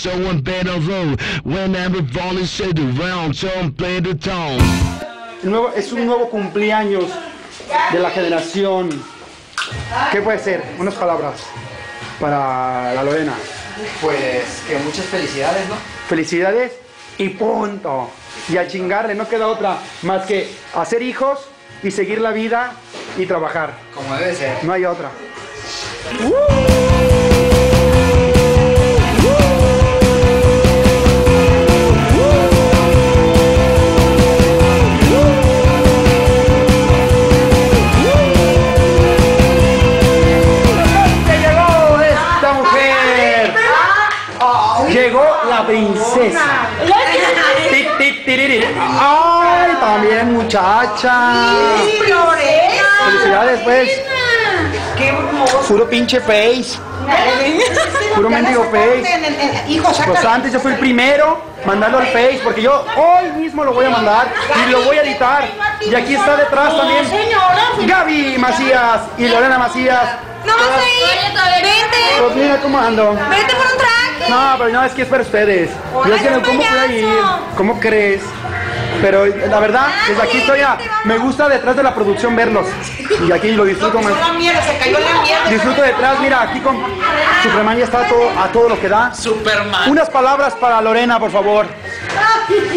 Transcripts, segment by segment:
so I'm better road. Sit around, so I'm play the tone. Nuevo, es un nuevo cumpleaños de la generación. ¿Qué puede ser? Unas palabras para la Lorena. Pues que muchas felicidades, ¿no? Felicidades y punto. Y a chingarle, no queda otra más que hacer hijos y seguir la vida y trabajar. Como debe ser. No hay otra. ¡Que la princesa. Ti, ti, tiriri. ¡Ay, también muchacha! Felicidades, pues. ¡Qué hermoso! Puro pinche face. Puro mendigo face. Pues antes yo fui el primero mandarlo al Face, porque yo hoy mismo lo voy a mandar y lo voy a editar. Y aquí está detrás también Gaby Macías y Lorena Macías. No vas a ir. Vente. Pues mira cómo ando. Vete por un traje. No, pero no, es que es para ustedes. Yo es que no, ¿cómo voy a ir? ¿Cómo crees? Pero la verdad, desde aquí estoy a... Me gusta detrás de la producción verlos. Y aquí lo disfruto más. Disfruto detrás, mira, aquí con Superman ya está todo, a todo lo que da. Superman. Unas palabras para Lorena, por favor.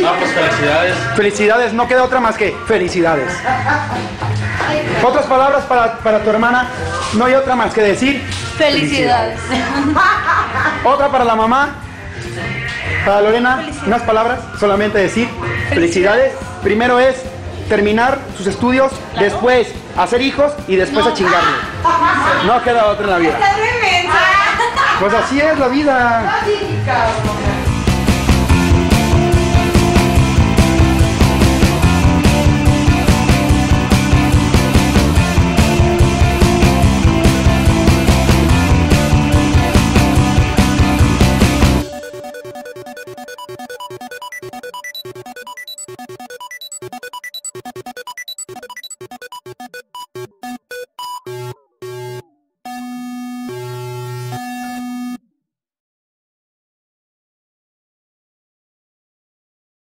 No, pues felicidades. Felicidades, no queda otra más que felicidades. Otras palabras para, para tu hermana, no hay otra más que decir. Felicidades. Otra para la mamá. Para Lorena, unas palabras, solamente decir felicidades. Primero es terminar sus estudios, después hacer hijos y después a chingarle. No queda otra en la vida. Pues así es la vida.